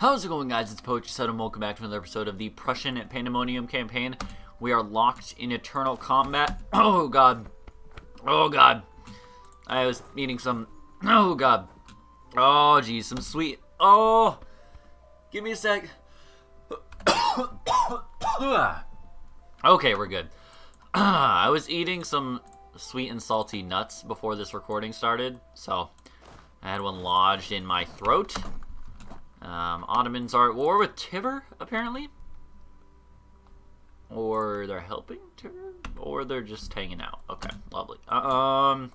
How's it going, guys? It's PoetryStud, and welcome back to another episode of the Prussian Pandemonium campaign. We are locked in eternal combat. Oh, God. Oh, God. I was eating some... Oh, God. Oh, geez. Some sweet... Oh! Give me a sec. okay, we're good. I was eating some sweet and salty nuts before this recording started, so I had one lodged in my throat. Um, Ottomans are at war with Tver, apparently. Or they're helping Tver, or they're just hanging out. Okay, lovely. Um,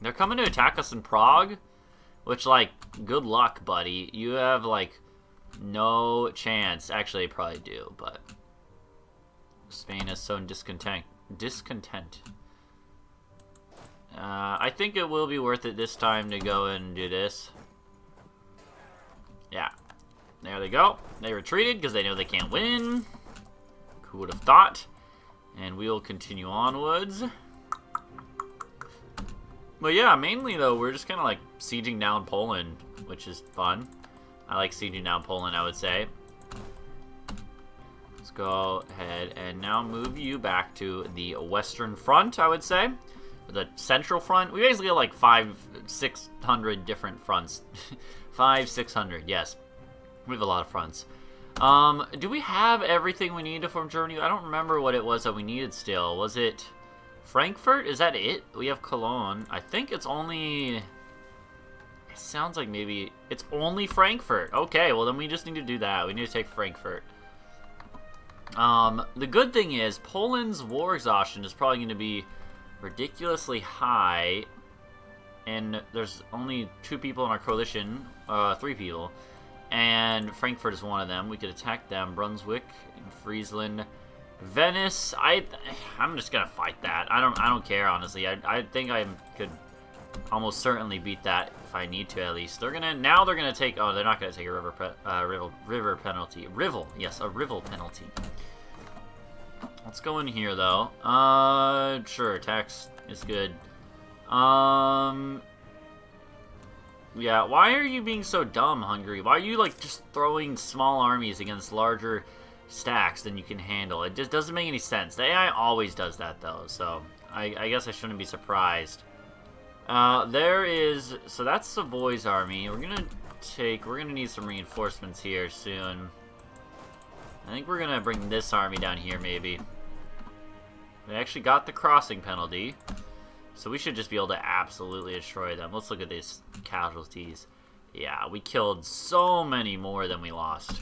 they're coming to attack us in Prague, which, like, good luck, buddy. You have, like, no chance. Actually, they probably do, but Spain is so discontent. Discontent. Uh, I think it will be worth it this time to go and do this. Yeah. There they go. They retreated because they know they can't win. Who would have thought? And we'll continue onwards. But yeah, mainly though, we're just kind of like sieging down Poland, which is fun. I like sieging down Poland, I would say. Let's go ahead and now move you back to the Western Front, I would say. The Central Front. We basically have like five, six hundred different fronts. five, six hundred, yes. We have a lot of fronts. Um, do we have everything we need to form Germany? I don't remember what it was that we needed still. Was it Frankfurt? Is that it? We have Cologne. I think it's only... It sounds like maybe... It's only Frankfurt. Okay, well then we just need to do that. We need to take Frankfurt. Um, the good thing is, Poland's war exhaustion is probably going to be ridiculously high. And there's only two people in our coalition. Uh, three people. And Frankfurt is one of them. We could attack them. Brunswick, Friesland, Venice. I, I'm just gonna fight that. I don't, I don't care honestly. I, I think I could almost certainly beat that if I need to at least. They're gonna now they're gonna take. Oh, they're not gonna take a river, uh, river, river penalty. Rivel, yes, a rivel penalty. Let's go in here though. Uh, sure, tax is good. Um, yeah, why are you being so dumb, Hungary? Why are you, like, just throwing small armies against larger stacks than you can handle? It just doesn't make any sense. The AI always does that, though, so I, I guess I shouldn't be surprised. Uh, there is... So that's Savoy's army. We're gonna take... We're gonna need some reinforcements here soon. I think we're gonna bring this army down here, maybe. We actually got the crossing penalty. So we should just be able to absolutely destroy them. Let's look at these casualties. Yeah, we killed so many more than we lost.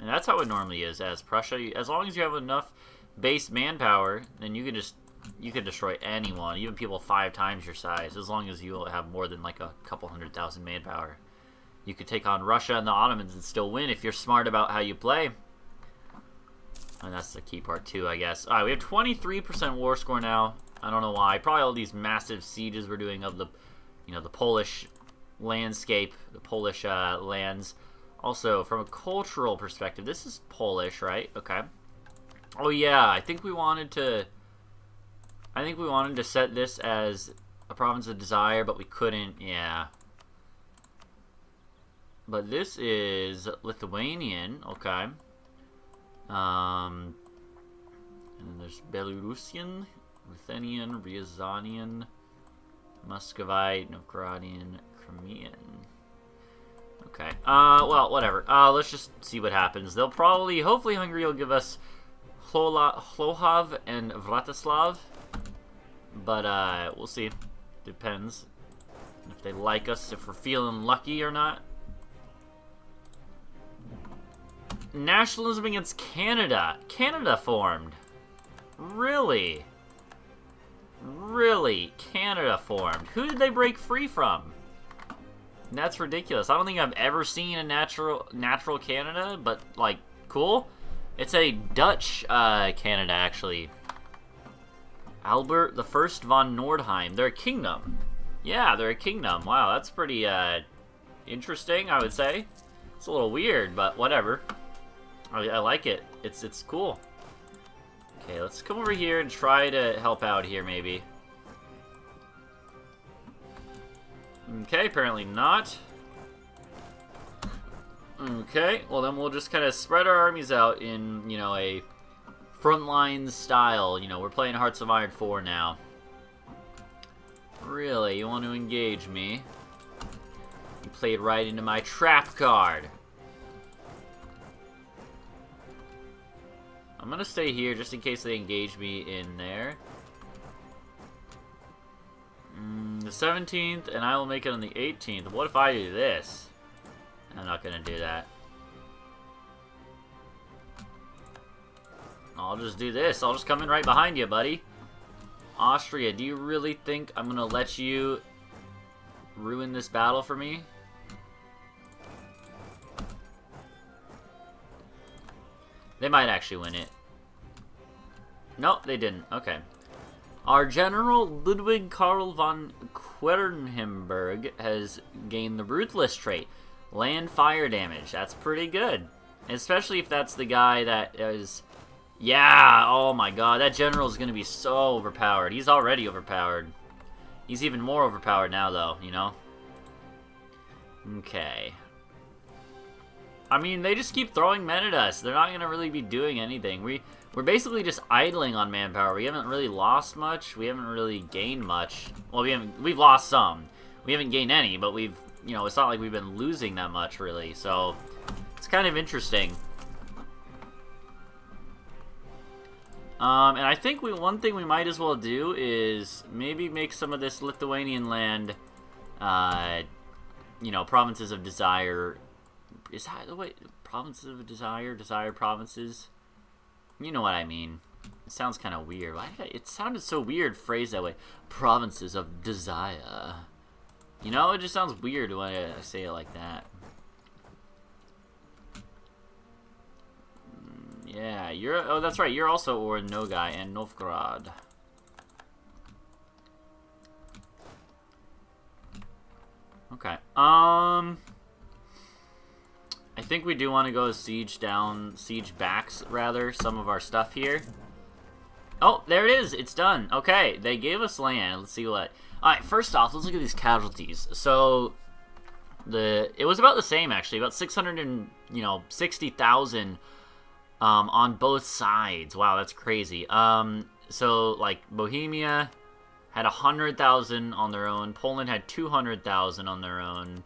And that's how it normally is as Prussia. As long as you have enough base manpower, then you can just you can destroy anyone, even people five times your size, as long as you have more than like a couple hundred thousand manpower. You could take on Russia and the Ottomans and still win if you're smart about how you play. And that's the key part too, I guess. Alright, we have 23% war score now. I don't know why. Probably all these massive sieges we're doing of the, you know, the Polish landscape, the Polish uh, lands. Also, from a cultural perspective, this is Polish, right? Okay. Oh yeah, I think we wanted to. I think we wanted to set this as a province of desire, but we couldn't. Yeah. But this is Lithuanian. Okay. Um. And there's Belarusian. Ruthenian, Ryazanian, Muscovite, Novgorodian, Crimean. Okay. Uh, well, whatever. Uh, let's just see what happens. They'll probably, hopefully Hungary will give us Hlohav and Vratislav. But, uh, we'll see. Depends. If they like us, if we're feeling lucky or not. Nationalism against Canada. Canada formed. Really? Really? Canada formed. Who did they break free from? That's ridiculous. I don't think I've ever seen a natural natural Canada, but, like, cool. It's a Dutch uh, Canada, actually. Albert the First von Nordheim. They're a kingdom. Yeah, they're a kingdom. Wow, that's pretty uh, interesting, I would say. It's a little weird, but whatever. I, I like it. It's it's cool. Okay, let's come over here and try to help out here, maybe. Okay, apparently not. Okay, well then we'll just kind of spread our armies out in, you know, a frontline style. You know, we're playing Hearts of Iron 4 now. Really, you want to engage me? You played right into my trap card. I'm gonna stay here just in case they engage me in there. Mm, the 17th, and I will make it on the 18th. What if I do this? I'm not gonna do that. I'll just do this. I'll just come in right behind you, buddy. Austria, do you really think I'm gonna let you ruin this battle for me? They might actually win it. Nope, they didn't. Okay. Our General Ludwig Karl von Quedlinburg has gained the Ruthless trait. Land fire damage. That's pretty good. Especially if that's the guy that is... Yeah! Oh my god, that general is going to be so overpowered. He's already overpowered. He's even more overpowered now, though, you know? Okay. I mean, they just keep throwing men at us. They're not going to really be doing anything. We, we're basically just idling on manpower. We haven't really lost much. We haven't really gained much. Well, we haven't, we've lost some. We haven't gained any, but we've, you know, it's not like we've been losing that much, really. So, it's kind of interesting. Um, and I think we one thing we might as well do is maybe make some of this Lithuanian land, uh, you know, provinces of desire is that the way provinces of desire, desire provinces? You know what I mean. It sounds kind of weird. Why I, it sounded so weird phrased that way. Provinces of desire. You know, it just sounds weird when I say it like that. Mm, yeah, you're. Oh, that's right. You're also or Nogai and Novgorod. Okay. Um. I think we do want to go siege down, siege backs, rather, some of our stuff here. Oh, there it is. It's done. Okay, they gave us land. Let's see what. Alright, first off, let's look at these casualties. So, the it was about the same, actually. About 600 and, you know, 60,000 um, on both sides. Wow, that's crazy. Um, so, like, Bohemia had 100,000 on their own. Poland had 200,000 on their own.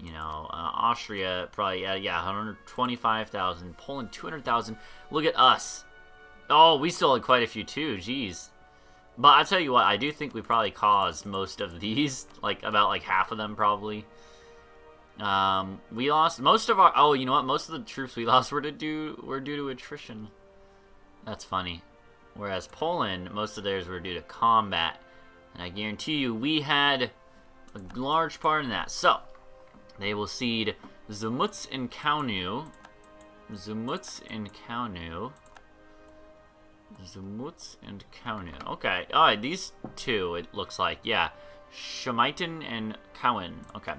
You know, uh, Austria probably yeah, yeah 125,000. Poland 200,000. Look at us. Oh, we still had quite a few too. Jeez. But I tell you what, I do think we probably caused most of these, like about like half of them probably. Um, we lost most of our. Oh, you know what? Most of the troops we lost were to do were due to attrition. That's funny. Whereas Poland, most of theirs were due to combat, and I guarantee you, we had a large part in that. So, they will seed Zumuts and Kaunu. Zumuts and Kaunu. Zumuts and Kaunu. Okay. Oh, these two, it looks like. Yeah. Shemaitan and Cowan. Okay.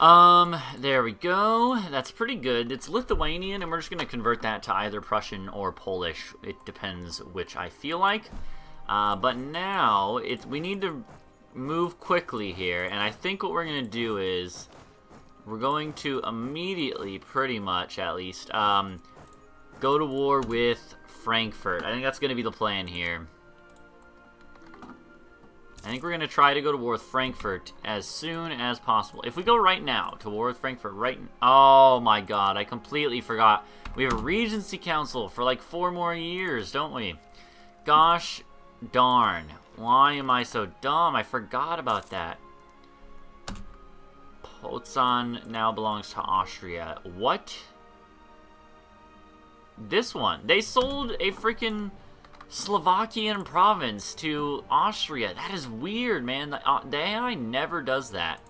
Um, there we go. That's pretty good. It's Lithuanian, and we're just going to convert that to either Prussian or Polish. It depends which I feel like. Uh, but now, it's, we need to move quickly here, and I think what we're going to do is we're going to immediately, pretty much at least, um, go to war with Frankfurt. I think that's going to be the plan here. I think we're going to try to go to war with Frankfurt as soon as possible. If we go right now to war with Frankfurt right... Oh my god, I completely forgot. We have a Regency Council for like four more years, don't we? Gosh darn. Why am I so dumb? I forgot about that. Potsdam now belongs to Austria. What? This one. They sold a freaking Slovakian province to Austria. That is weird, man. The, uh, the AI never does that.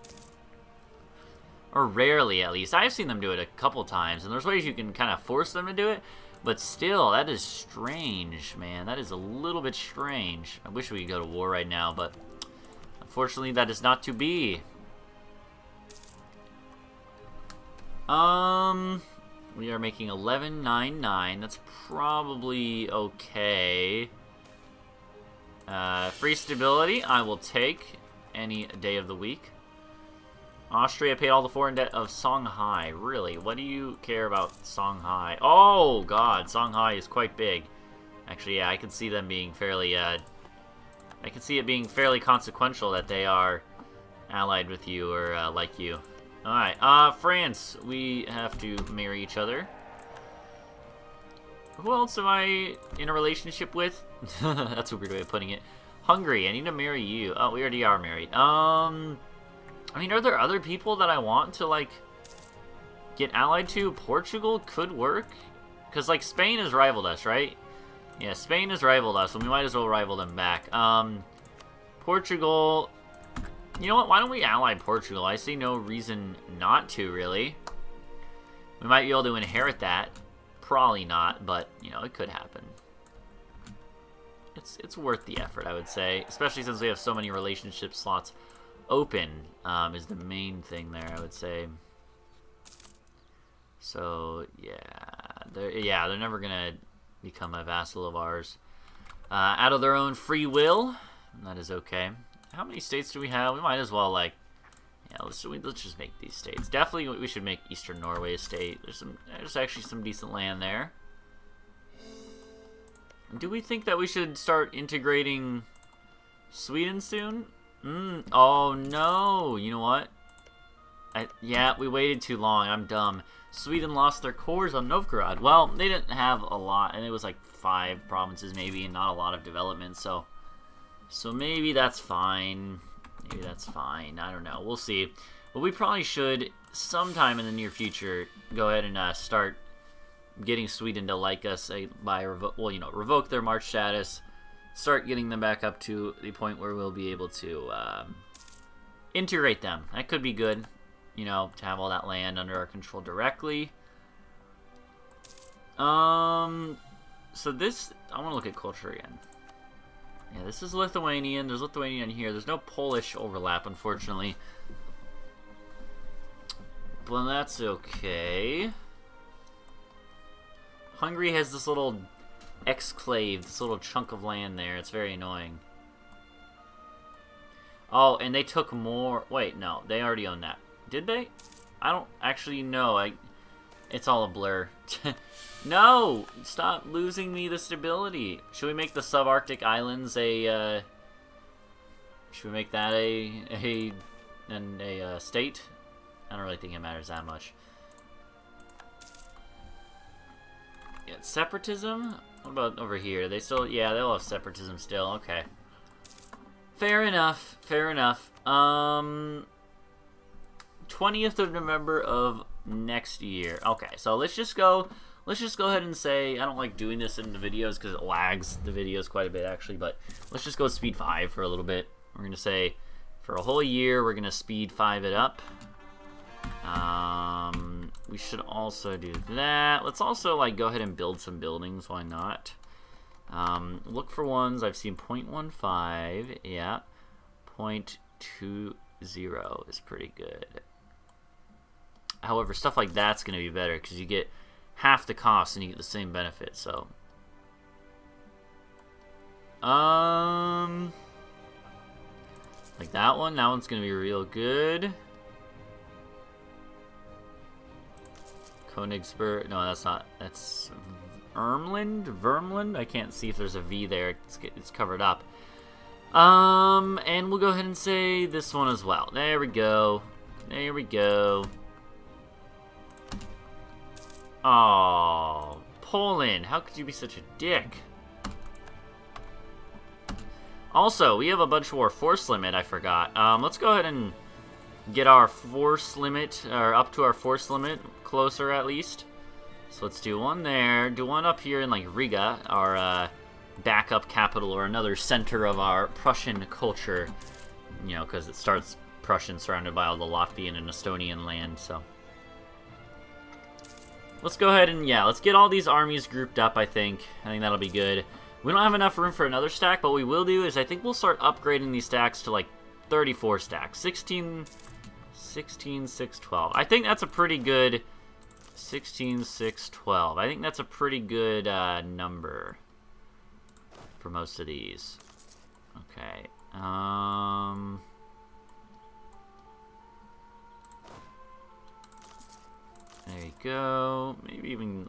Or rarely, at least. I've seen them do it a couple times, and there's ways you can kind of force them to do it, but still, that is strange, man. That is a little bit strange. I wish we could go to war right now, but unfortunately, that is not to be. Um, we are making 11.99. That's probably okay. Uh, free stability, I will take any day of the week. Austria paid all the foreign debt of Songhai. Really? What do you care about Songhai? Oh, God. Songhai is quite big. Actually, yeah, I can see them being fairly, uh... I can see it being fairly consequential that they are allied with you or uh, like you. Alright, uh, France. We have to marry each other. Who else am I in a relationship with? That's a weird way of putting it. Hungary, I need to marry you. Oh, we already are married. Um, I mean, are there other people that I want to, like, get allied to? Portugal could work. Because, like, Spain has rivaled us, right? Yeah, Spain has rivaled us, so we might as well rival them back. Um, Portugal... You know what? Why don't we ally Portugal? I see no reason not to, really. We might be able to inherit that. Probably not, but, you know, it could happen. It's, it's worth the effort, I would say. Especially since we have so many relationship slots open, um, is the main thing there, I would say. So, yeah. They're, yeah, they're never going to become a vassal of ours. Uh, out of their own free will. That is okay. How many states do we have? We might as well, like, yeah, let's let's just make these states. Definitely, we should make Eastern Norway a state. There's some, there's actually some decent land there. Do we think that we should start integrating Sweden soon? Mm, oh no! You know what? I, yeah, we waited too long. I'm dumb. Sweden lost their cores on Novgorod. Well, they didn't have a lot, and it was like five provinces maybe, and not a lot of development. So, so maybe that's fine. Maybe that's fine. I don't know. We'll see. But we probably should, sometime in the near future, go ahead and uh, start getting Sweden to like us uh, by, well, you know, revoke their March status, start getting them back up to the point where we'll be able to um, integrate them. That could be good, you know, to have all that land under our control directly. Um, so this, I want to look at culture again. Yeah, this is Lithuanian. There's Lithuanian here. There's no Polish overlap, unfortunately. But that's okay. Hungary has this little exclave, this little chunk of land there. It's very annoying. Oh, and they took more... Wait, no. They already own that. Did they? I don't actually know. I, It's all a blur. No! Stop losing me the stability. Should we make the subarctic islands a, uh... Should we make that a, a, an, a, uh, state? I don't really think it matters that much. Yeah, separatism? What about over here? They still, yeah, they'll have separatism still. Okay. Fair enough. Fair enough. Um, 20th of November of next year. Okay, so let's just go let's just go ahead and say, I don't like doing this in the videos because it lags the videos quite a bit actually, but let's just go speed 5 for a little bit. We're to say, for a whole year, we're to speed 5 it up. Um, we should also do that. Let's also like go ahead and build some buildings, why not? Um, look for ones, I've seen 0.15, yeah. 0.20 is pretty good. However, stuff like that's going to be better because you get half the cost and you get the same benefit, so. Um, like that one, that one's gonna be real good. Königsberg, no, that's not, that's Ermland, Vermland? I can't see if there's a V there, it's, it's covered up. Um, and we'll go ahead and say this one as well. There we go. There we go. Oh, Poland, how could you be such a dick? Also, we have a bunch more force limit, I forgot. Um, let's go ahead and get our force limit, or up to our force limit, closer at least. So let's do one there, do one up here in like Riga, our uh, backup capital or another center of our Prussian culture. You know, because it starts Prussian surrounded by all the Latvian and Estonian land, so... Let's go ahead and, yeah, let's get all these armies grouped up, I think. I think that'll be good. We don't have enough room for another stack, but we will do is I think we'll start upgrading these stacks to, like, 34 stacks. 16, 16, 6, 12. I think that's a pretty good... 16, 6, 12. I think that's a pretty good uh, number for most of these. Okay. Um... There you go. Maybe even...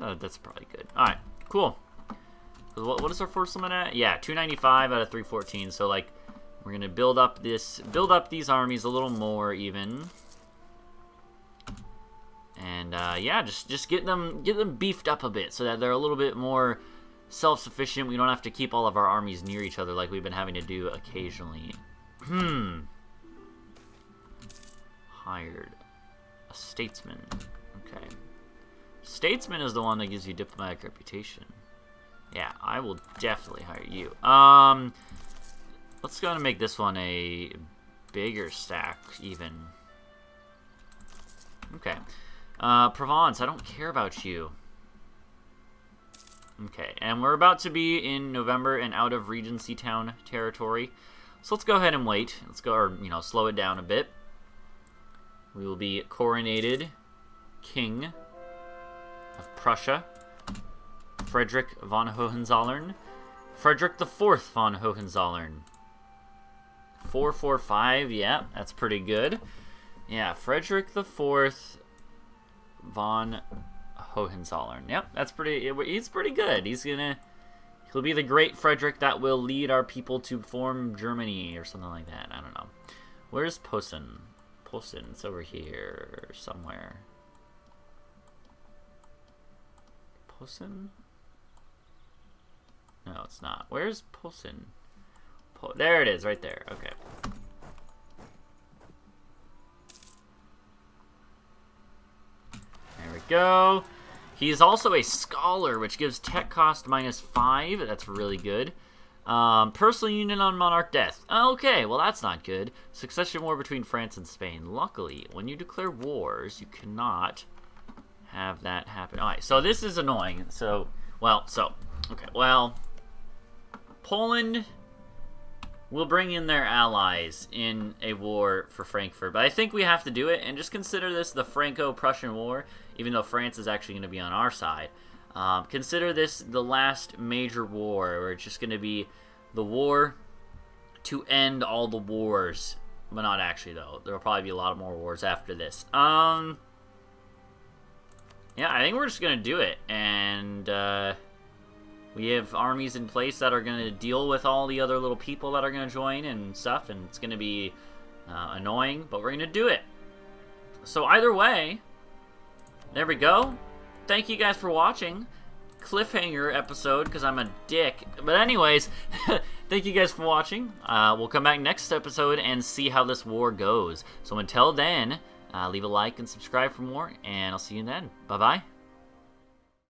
Yeah, that's probably good. Alright, cool. What, what is our force limit at? Yeah, 295 out of 314. So, like, we're going to build up this... Build up these armies a little more, even. And, uh, yeah, just, just get them get them beefed up a bit so that they're a little bit more self-sufficient. We don't have to keep all of our armies near each other like we've been having to do occasionally. Hmm. Hired. A statesman. Okay. Statesman is the one that gives you diplomatic reputation. Yeah, I will definitely hire you. Um, let's go and make this one a bigger stack, even. Okay. Uh, Provence, I don't care about you. Okay, and we're about to be in November and out of Regency Town territory. So let's go ahead and wait. Let's go, or, you know, slow it down a bit. We will be coronated King of Prussia, Frederick von Hohenzollern, Frederick IV von Hohenzollern. 445, yeah, that's pretty good. Yeah, Frederick IV von Hohenzollern. Yep, that's pretty. He's pretty good. He's gonna. He'll be the great Frederick that will lead our people to form Germany or something like that. I don't know. Where's Posen? Posen, it's over here somewhere. Posen? No, it's not. Where's Posen? Po there it is, right there. Okay. There we go. He is also a scholar, which gives tech cost minus 5. That's really good. Um, personal union on monarch death. Okay, well that's not good. Succession war between France and Spain. Luckily, when you declare wars, you cannot have that happen. Alright, so this is annoying. So, well, so, okay, well, Poland will bring in their allies in a war for Frankfurt. But I think we have to do it, and just consider this the Franco-Prussian War, even though France is actually going to be on our side. Um, consider this the last major war, where it's just going to be the war to end all the wars. But not actually, though. There will probably be a lot more wars after this. Um, yeah, I think we're just going to do it. And, uh... We have armies in place that are going to deal with all the other little people that are going to join and stuff, and it's going to be uh, annoying, but we're going to do it. So either way, there we go. Thank you guys for watching. Cliffhanger episode, because I'm a dick. But anyways, thank you guys for watching. Uh, we'll come back next episode and see how this war goes. So until then, uh, leave a like and subscribe for more, and I'll see you then. Bye-bye.